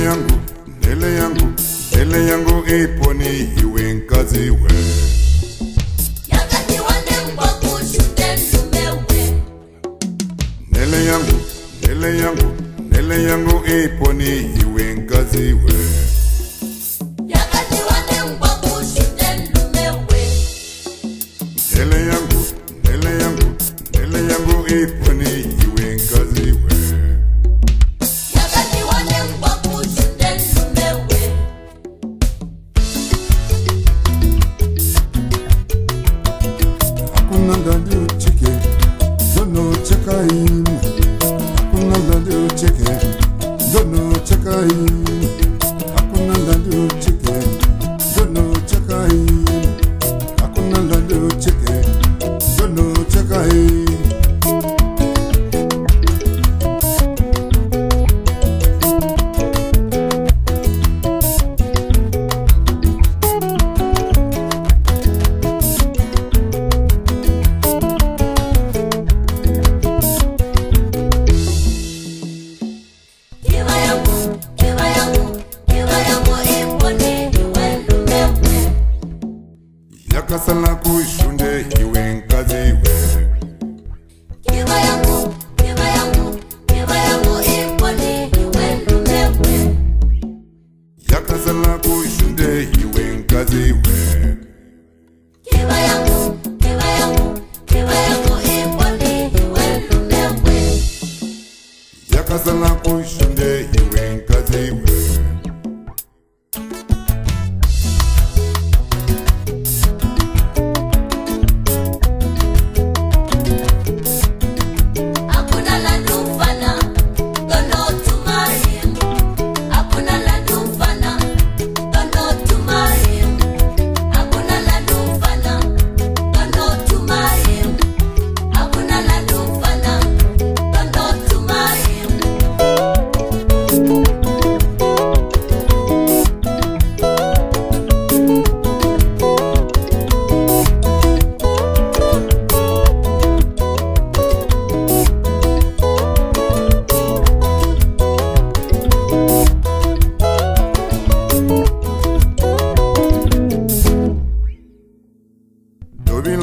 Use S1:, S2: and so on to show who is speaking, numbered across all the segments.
S1: Nele yangu, nele yangu, nele yangu ipo ni iwe nkazi we Nele yangu, nele yangu, nele yangu ipo iwe nkazi you.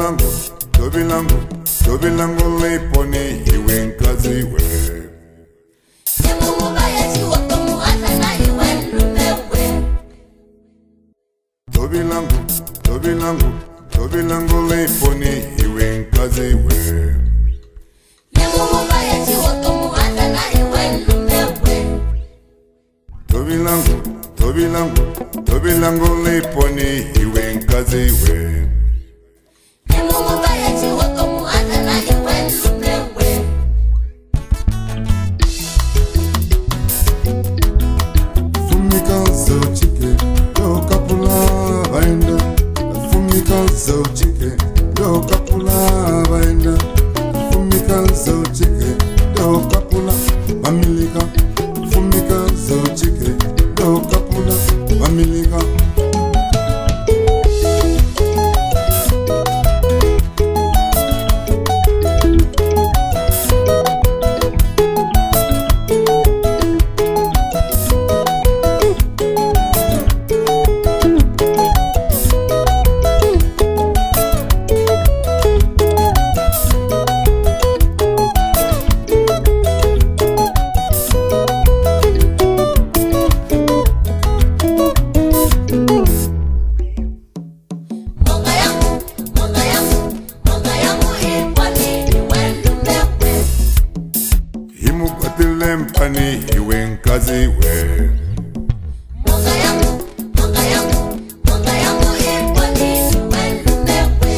S1: lango dobi lango dobi lango leiponi iwe nkaziwe dobi lango dobi lango dobi lango leiponi iwe nkaziwe tobilango tobilango tobilango leiponi iwe nkaziwe ndani iwe mkazi we Mwanga yangu,
S2: yangu, yangu iwe we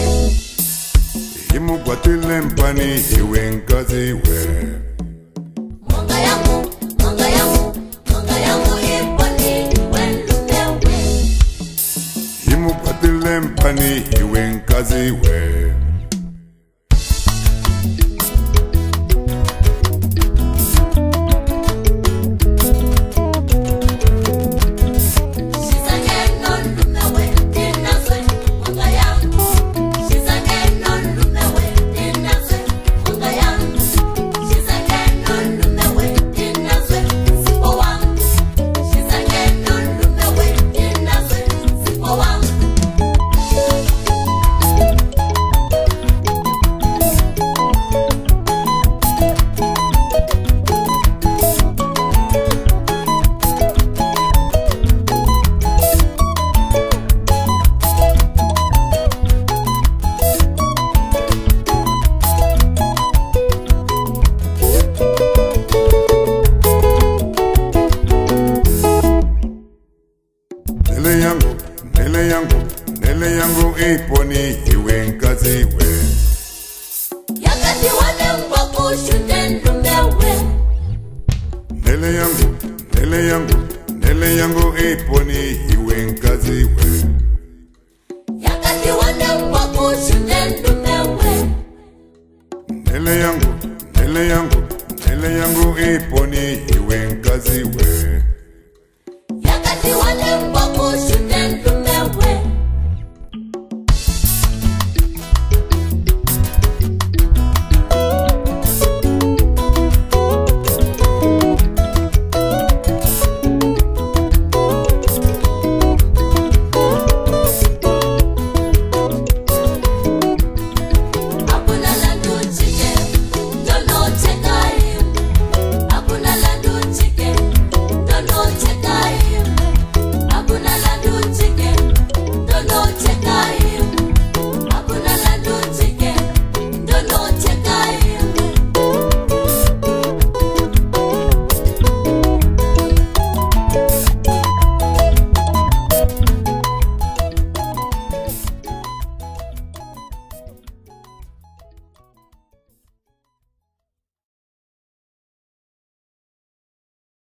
S1: Imukwatile mpani iwe mkazi we Mwanga yangu,
S2: mwanga yangu,
S1: we mpani iwe mkazi yangu iponi iwe nkaziwe nele yangu nele yangu nele yangu iponi iwe nkaziwe